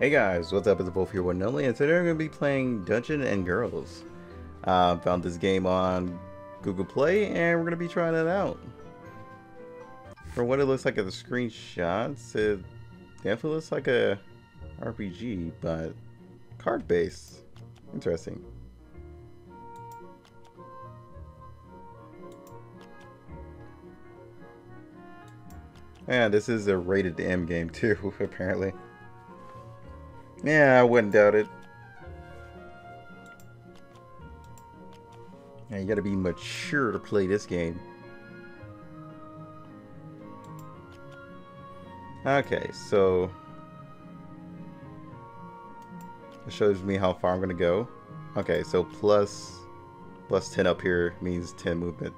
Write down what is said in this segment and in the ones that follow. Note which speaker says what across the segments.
Speaker 1: Hey guys, what's up? It's Volf here one only, and today we're going to be playing Dungeon and Girls. Uh, found this game on Google Play, and we're going to be trying it out. For what it looks like at the screenshots, it definitely looks like a RPG, but card-based. Interesting. Yeah, this is a rated M game too, apparently. Yeah, I wouldn't doubt it. Yeah, you gotta be mature to play this game. Okay, so... It shows me how far I'm gonna go. Okay, so plus, plus 10 up here means 10 movement.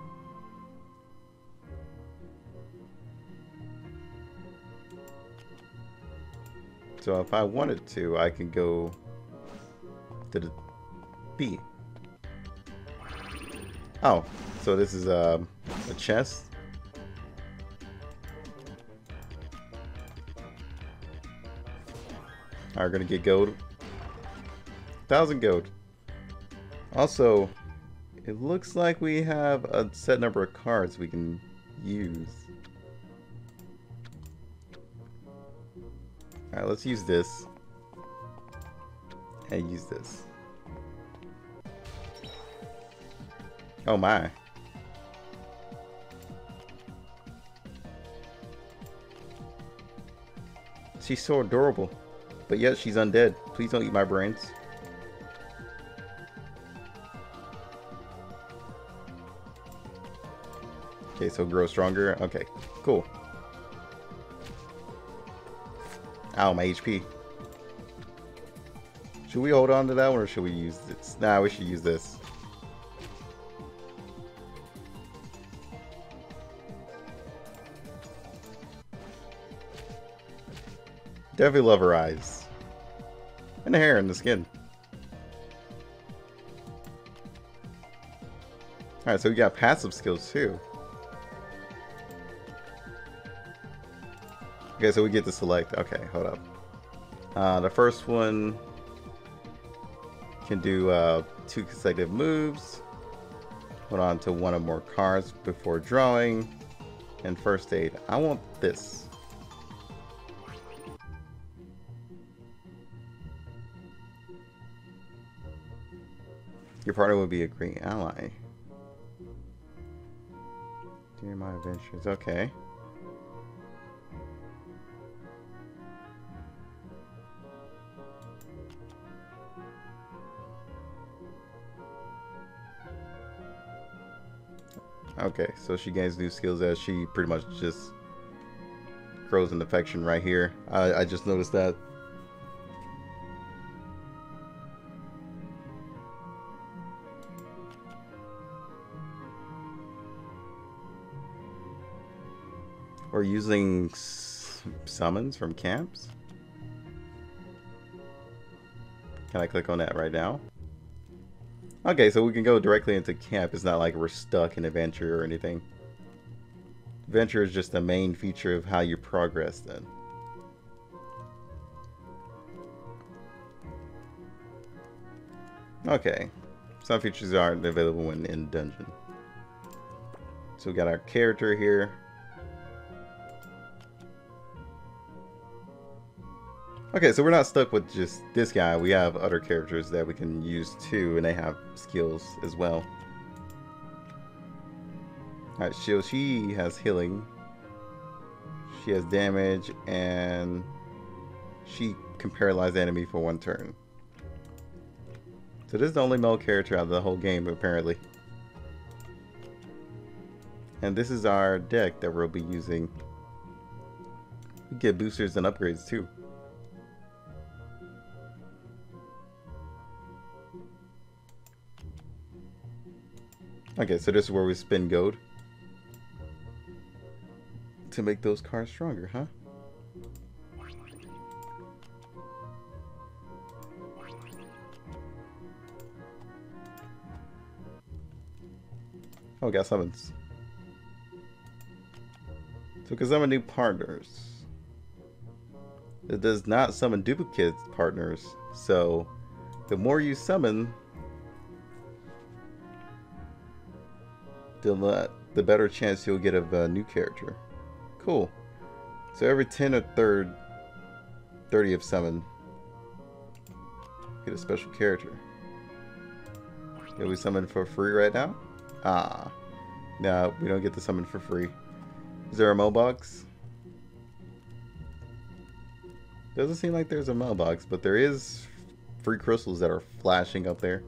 Speaker 1: So if I wanted to, I can go to the B. Oh, so this is um, a chest. Are gonna get gold. Thousand gold. Also, it looks like we have a set number of cards we can use. Alright, let's use this. And use this. Oh my. She's so adorable. But yet she's undead. Please don't eat my brains. Okay, so grow stronger. Okay, cool. Ow, my HP. Should we hold on to that one or should we use this? Nah, we should use this. Definitely love her eyes. And the hair and the skin. Alright, so we got passive skills too. Okay, so we get to select. Okay, hold up. Uh, the first one can do uh, two consecutive moves. Hold on to one or more cards before drawing. And first aid. I want this. Your partner will be a great ally. During my adventures. Okay. Okay, so she gains new skills as she pretty much just grows an affection right here. I, I just noticed that. Or using summons from camps? Can I click on that right now? Okay, so we can go directly into camp. It's not like we're stuck in adventure or anything. Adventure is just the main feature of how you progress then. Okay. Some features aren't available when in dungeon. So we got our character here. Okay, so we're not stuck with just this guy. We have other characters that we can use too, and they have skills as well. Alright, so she has healing. She has damage, and she can paralyze the enemy for one turn. So this is the only male character out of the whole game, apparently. And this is our deck that we'll be using. We get boosters and upgrades too. Okay, so this is where we spin gold. To make those cards stronger, huh? Oh, got summons. So, because I'm a new partners. it does not summon duplicate partners. So the more you summon, the, the better chance you'll get of a new character. Cool. So every 10 or third 30 of summon, get a special character. Can we summon for free right now? Ah. No, we don't get to summon for free. Is there a mailbox? Doesn't seem like there's a mailbox, but there is free crystals that are flashing up there.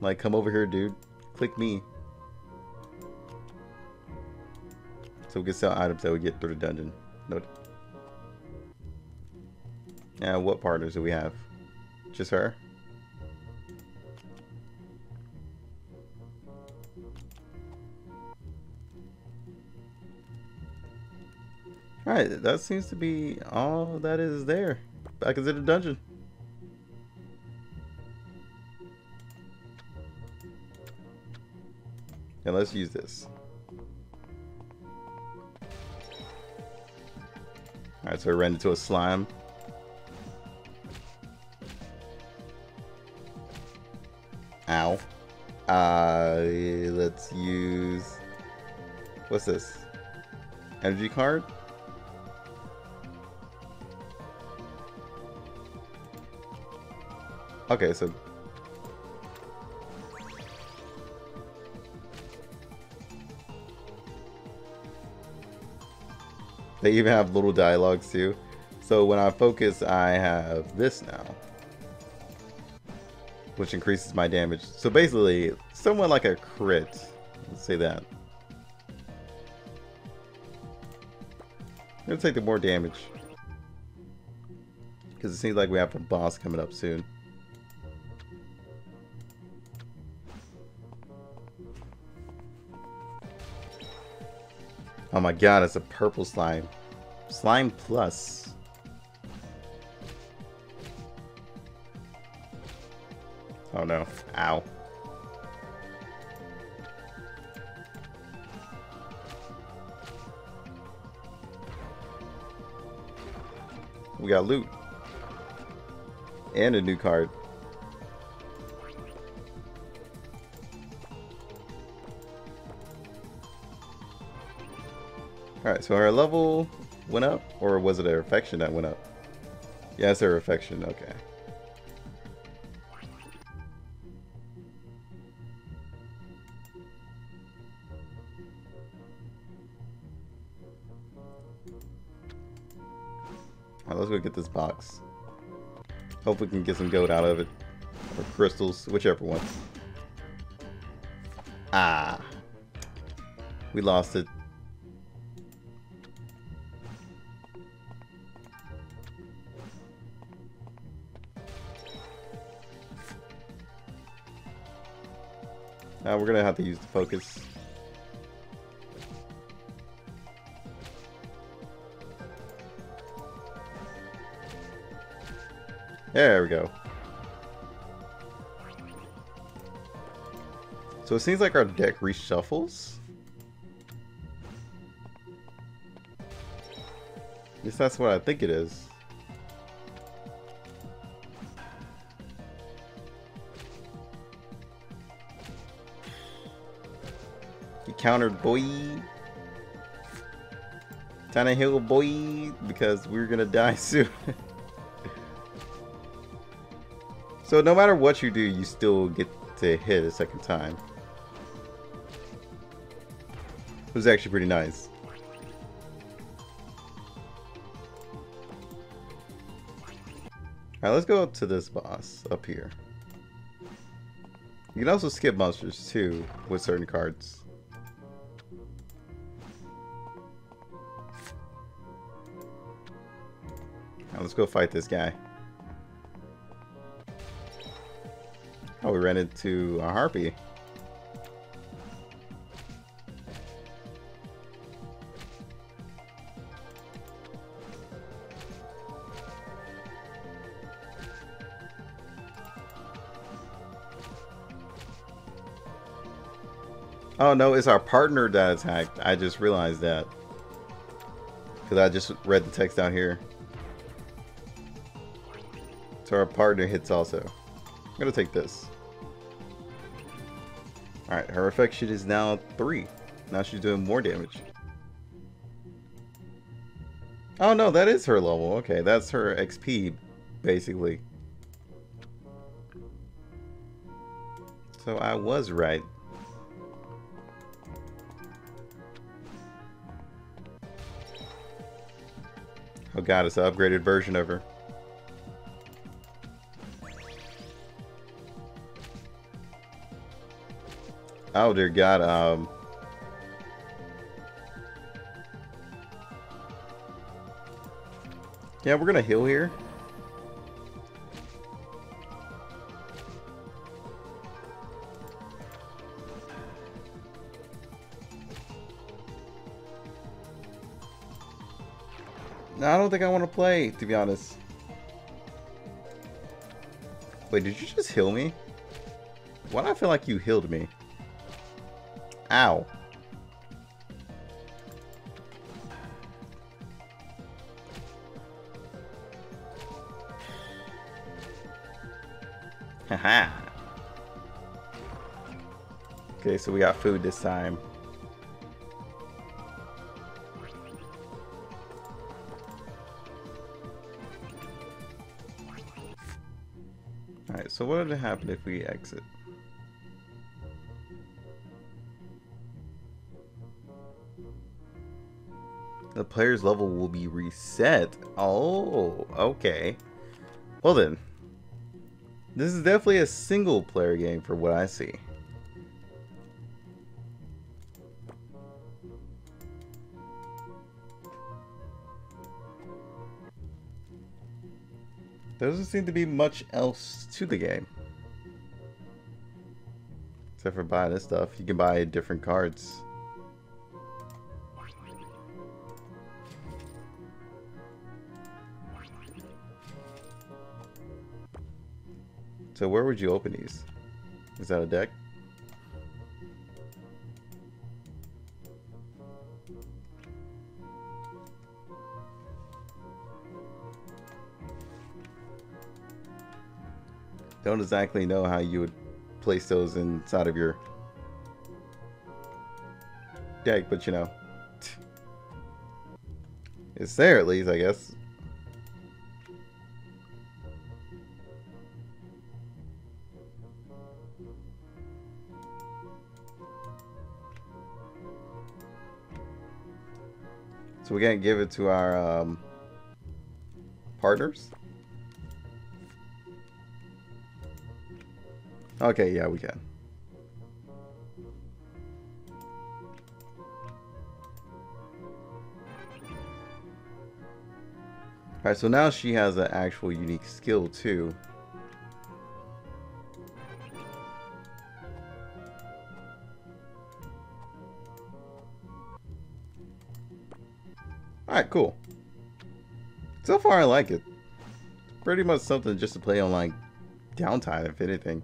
Speaker 1: Like, come over here, dude. Click me. So we can sell items that we get through the dungeon. Note. Now, what partners do we have? Just her? Alright, that seems to be all that is there. Back into the dungeon. And let's use this. Alright, so I ran into a slime. Ow. Uh, let's use... What's this? Energy card? Okay, so... They even have little dialogues too. So when I focus, I have this now. Which increases my damage. So basically, somewhat like a crit. Let's say that. I'm gonna take the more damage. Because it seems like we have a boss coming up soon. Oh my god, it's a purple slime. Slime plus. Oh no. Ow. We got loot. And a new card. Alright, so our level went up? Or was it our affection that went up? Yeah, it's our affection, okay. Alright, let's go get this box. Hope we can get some gold out of it. Or crystals, whichever one. Ah. We lost it. Uh, we're gonna have to use the focus. There we go. So it seems like our deck reshuffles. At least that's what I think it is. Countered, boy. Tannehill, boy, because we're gonna die soon. so no matter what you do, you still get to hit a second time. It was actually pretty nice. Alright, let's go up to this boss up here. You can also skip monsters too with certain cards. Let's go fight this guy. Oh, we ran into a harpy. Oh no, it's our partner that attacked. I just realized that. Because I just read the text down here. So our partner hits also. I'm gonna take this. Alright, her affection is now 3. Now she's doing more damage. Oh no, that is her level. Okay, that's her XP, basically. So I was right. Oh god, it's an upgraded version of her. Oh dear god, um... Yeah, we're gonna heal here. No, I don't think I want to play, to be honest. Wait, did you just heal me? Why do I feel like you healed me? Ow. Haha. okay, so we got food this time. Alright, so what would happen if we exit? The player's level will be reset. Oh, okay. Well then. This is definitely a single player game for what I see. There doesn't seem to be much else to the game. Except for buying this stuff. You can buy different cards. So where would you open these? Is that a deck? Don't exactly know how you would place those inside of your deck, but you know. It's there at least, I guess. So we can't give it to our um, partners? Okay, yeah, we can. Alright, so now she has an actual unique skill too. Cool. So far I like it. Pretty much something just to play on like downtime if anything.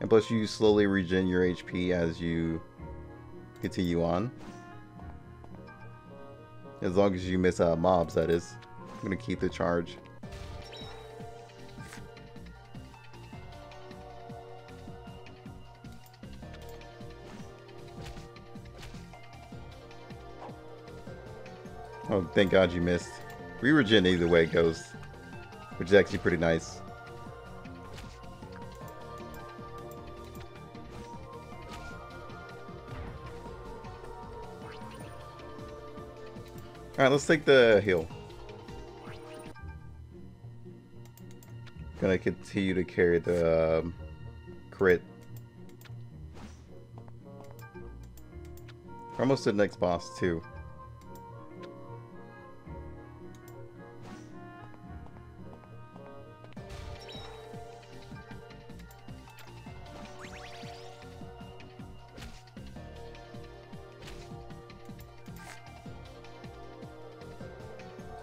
Speaker 1: And plus you slowly regen your HP as you continue on. As long as you miss uh, mobs, that is. I'm gonna keep the charge. Oh, thank God you missed. Regen either way it goes, which is actually pretty nice. Alright, let's take the heal. Gonna continue to carry the um, crit. almost to the next boss too.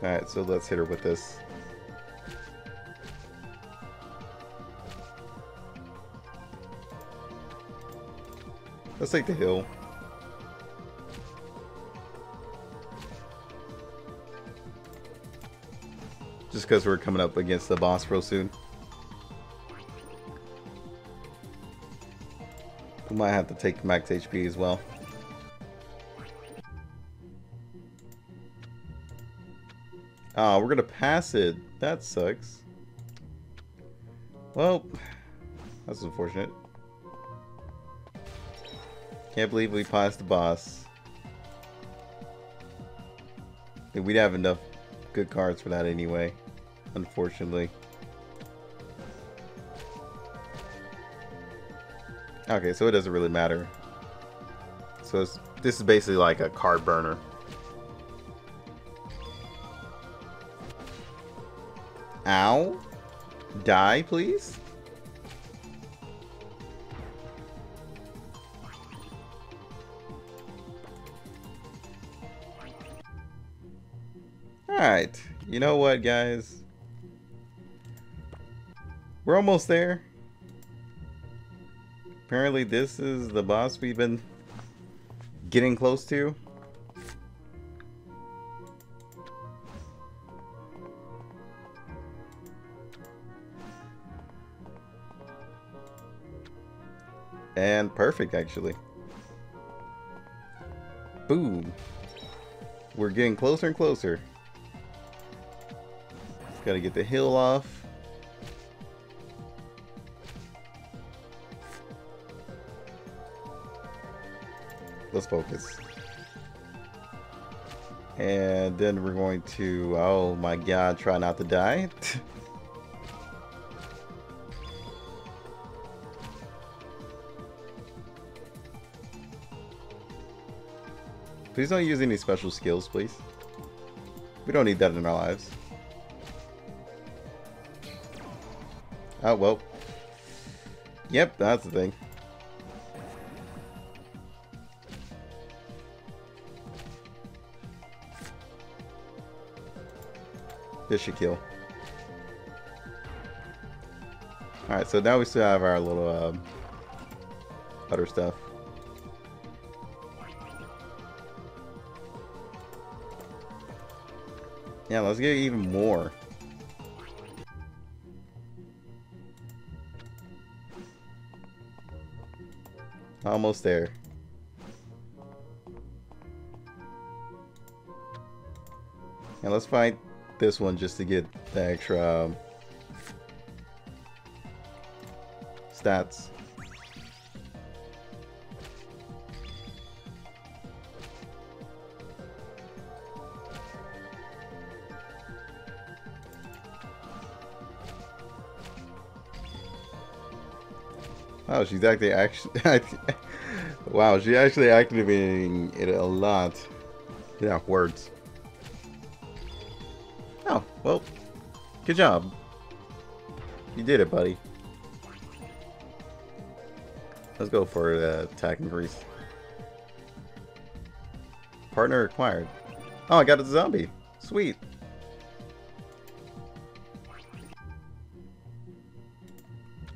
Speaker 1: Alright, so let's hit her with this. Let's take the hill. Just because we're coming up against the boss real soon. We might have to take max HP as well. Oh, we're gonna pass it. That sucks. Well, that's unfortunate. Can't believe we passed the boss. We'd have enough good cards for that anyway, unfortunately. Okay, so it doesn't really matter. So this is basically like a card burner. Ow. Die, please. Alright. You know what, guys? We're almost there. Apparently this is the boss we've been getting close to. And perfect, actually. Boom. We're getting closer and closer. Gotta get the hill off. Let's focus. And then we're going to, oh my god, try not to die. Please don't use any special skills, please. We don't need that in our lives. Oh, well. Yep, that's the thing. This should kill. Alright, so now we still have our little um, other stuff. Yeah, let's get even more. Almost there. And let's fight this one just to get the extra um, stats. Wow, she's actually actually Wow, she's actually activating it a lot. Yeah, words. Oh, well. Good job. You did it, buddy. Let's go for the attack increase. Partner acquired. Oh, I got a zombie. Sweet.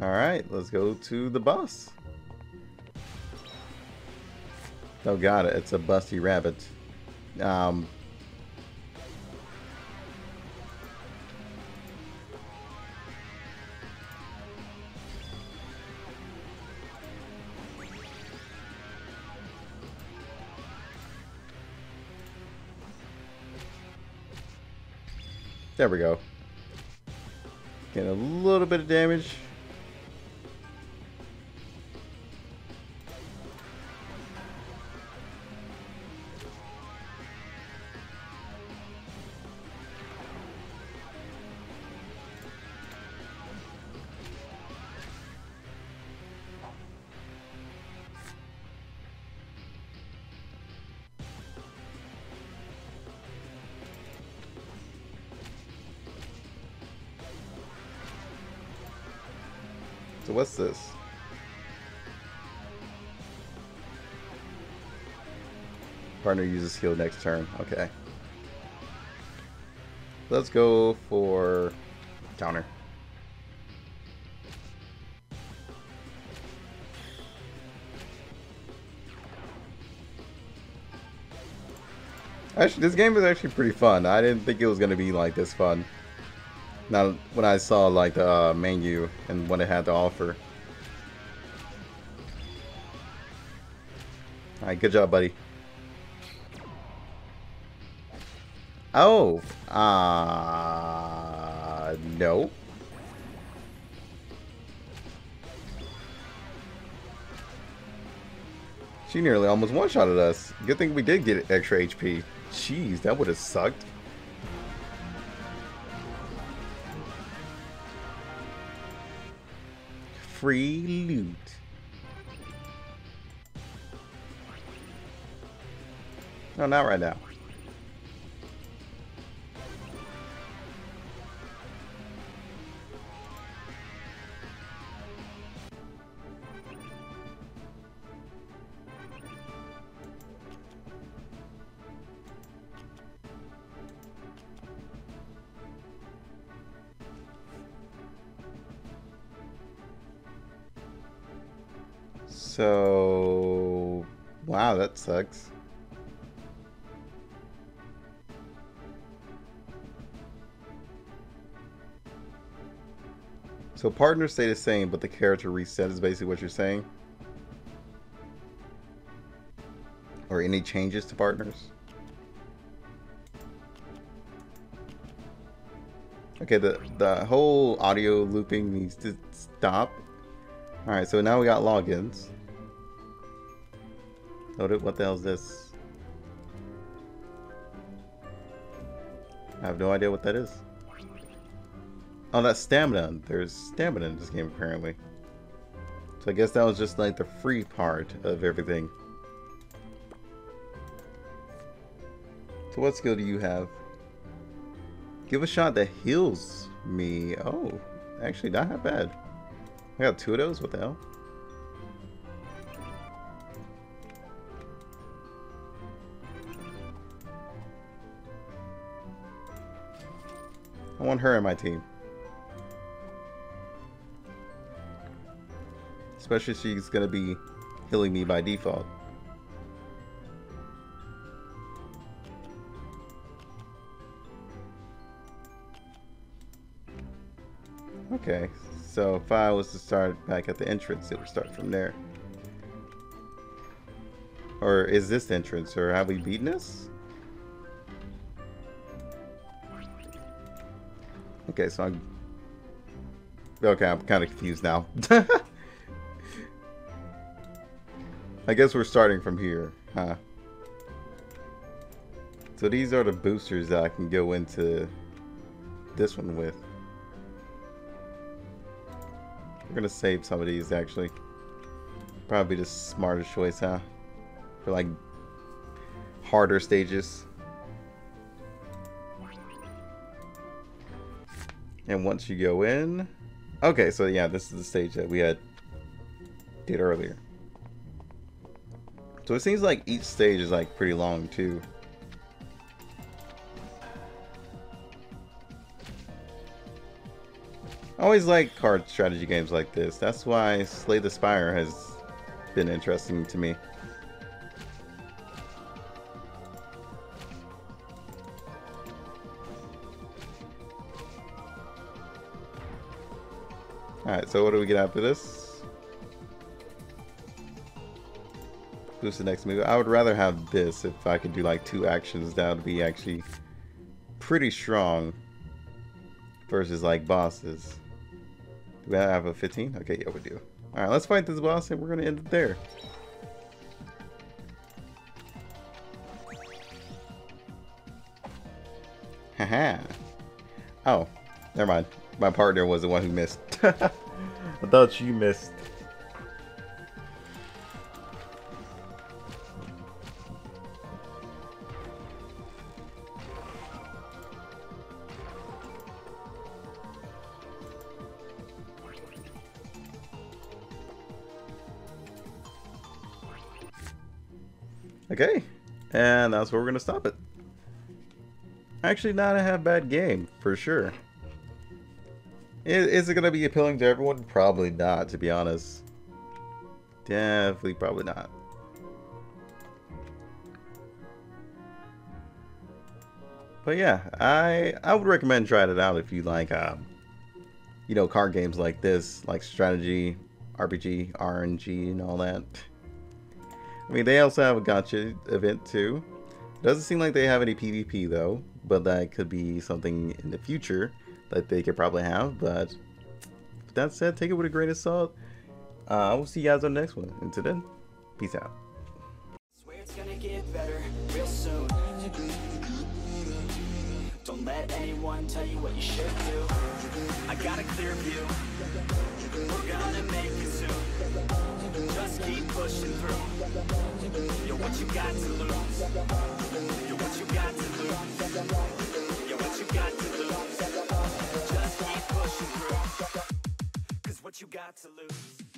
Speaker 1: Alright, let's go to the bus. Oh god, it's a busty rabbit. Um, there we go. Getting a little bit of damage. So what's this? Partner uses heal next turn. Okay. Let's go for counter. Actually, this game is actually pretty fun. I didn't think it was going to be like this fun. Now, when I saw like the uh, menu and what it had to offer. Alright, good job, buddy. Oh, uh, no. She nearly almost one-shotted us. Good thing we did get extra HP. Jeez, that would have sucked. Free loot. No, not right now. So, wow, that sucks. So partners stay the same, but the character reset is basically what you're saying? Or any changes to partners? Okay, the, the whole audio looping needs to stop. Alright, so now we got logins. What the hell is this? I have no idea what that is. Oh, that's stamina. There's stamina in this game, apparently. So I guess that was just like the free part of everything. So what skill do you have? Give a shot that heals me. Oh, actually not that bad. I got two of those? What the hell? I want her in my team. Especially she's going to be healing me by default. Okay, so if I was to start back at the entrance, it would start from there. Or is this entrance, or have we beaten this? Okay, so I'm... Okay, I'm kind of confused now. I guess we're starting from here, huh? So these are the boosters that I can go into this one with. We're gonna save some of these actually. Probably the smartest choice, huh? For like harder stages. And once you go in... Okay, so yeah, this is the stage that we had did earlier. So it seems like each stage is like pretty long too. I always like card strategy games like this. That's why Slay the Spire has been interesting to me. Alright, so what do we get after this? Who's the next move? I would rather have this if I could do like two actions. That would be actually pretty strong versus like bosses. Do we have a 15? Okay, yeah, we do. Alright, let's fight this boss and we're going to end it there. Haha. oh, never mind. My partner was the one who missed. I thought you missed. Okay, and that's where we're going to stop it. Actually, not a half bad game, for sure. Is, it going to be appealing to everyone? Probably not, to be honest. Definitely probably not. But yeah, I I would recommend trying it out if you like, uh, you know, card games like this, like strategy, RPG, RNG, and all that. I mean, they also have a gacha event too. Doesn't seem like they have any PvP though, but that could be something in the future that they could probably have. But that said, take it with a grain of salt. Uh, I will see you guys on the next one. Until then, peace out. Don't let anyone tell you what you should do. I got a clear view. We're gonna make it soon. Just keep pushing through. You're what you got to lose. You're what you got to lose. You're what you got to lose. Cause what you got to lose.